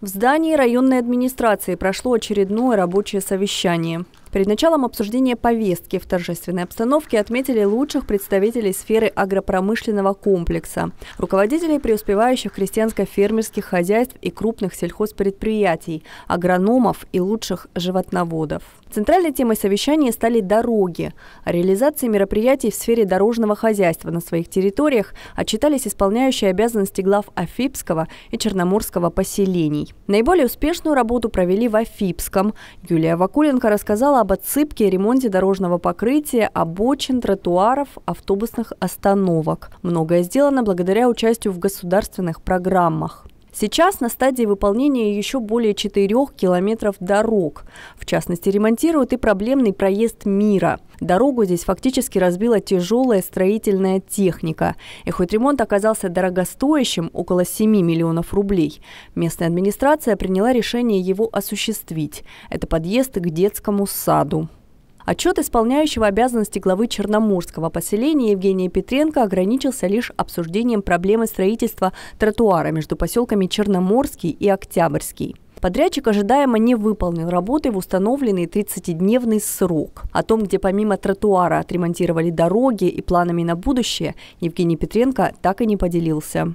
В здании районной администрации прошло очередное рабочее совещание. Перед началом обсуждения повестки в торжественной обстановке отметили лучших представителей сферы агропромышленного комплекса, руководителей преуспевающих крестьянско-фермерских хозяйств и крупных сельхозпредприятий, агрономов и лучших животноводов. Центральной темой совещания стали дороги. О реализации мероприятий в сфере дорожного хозяйства на своих территориях отчитались исполняющие обязанности глав Афипского и Черноморского поселений. Наиболее успешную работу провели в Афипском. Юлия Вакуленко рассказала об отсыпке и ремонте дорожного покрытия, обочин, тротуаров, автобусных остановок. Многое сделано благодаря участию в государственных программах. Сейчас на стадии выполнения еще более 4 километров дорог. В частности, ремонтируют и проблемный проезд Мира. Дорогу здесь фактически разбила тяжелая строительная техника. И хоть ремонт оказался дорогостоящим, около 7 миллионов рублей, местная администрация приняла решение его осуществить. Это подъезд к детскому саду. Отчет исполняющего обязанности главы Черноморского поселения Евгения Петренко ограничился лишь обсуждением проблемы строительства тротуара между поселками Черноморский и Октябрьский. Подрядчик ожидаемо не выполнил работы в установленный 30-дневный срок. О том, где помимо тротуара отремонтировали дороги и планами на будущее, Евгений Петренко так и не поделился.